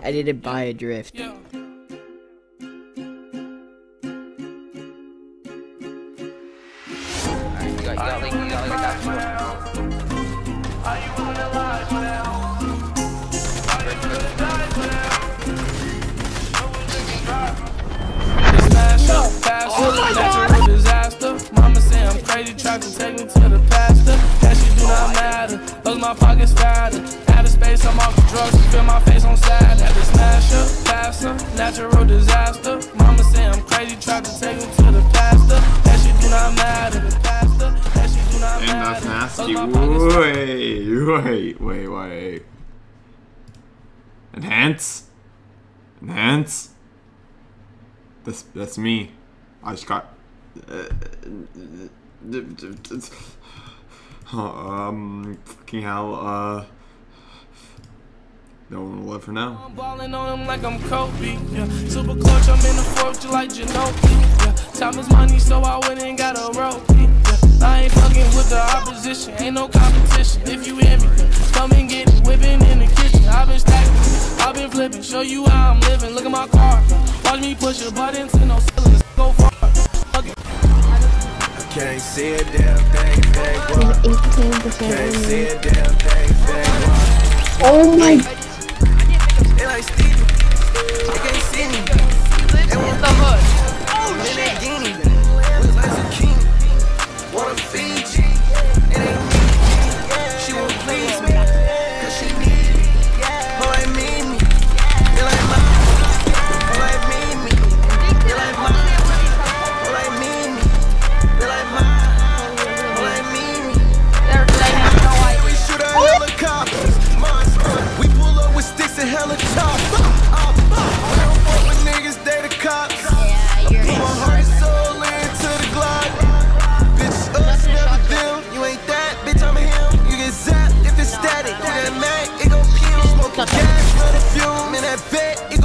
Edited by Adrift. Yeah. Alright, you got, you got like, you got like a thousand Smash up, faster, natural disaster. Mama say I'm crazy, tried to take to the shit do not matter, those my pockets fatter. Out of space, I'm off the drugs, feel my face on side. Had to smash up, faster, natural disaster. Mama say I'm crazy, tried to take me to the pastor. That shit do not matter, the pastor. That shit do not matter. that's nasty. my pockets fatter. Wait, wait, wait, wait. Enhance? Enhance? That's, that's me. I just got... Uh, uh, uh, um, fucking hell, uh... Don't wanna live for now. I'm balling on him like I'm Kobe. Yeah. Super clutch, I'm in the fourth, you like Ginobili. Yeah. Time is money, so I went and got a rope. Yeah. I ain't fucking with the opposition, ain't no competition. If you hear me, come and get. Whipping in the kitchen, I've been stacking, I've been flipping. Show you how I'm living. Look at my car. Watch me push a button to no see a damn thing, thing, thing, thing? Oh my! They. That vet,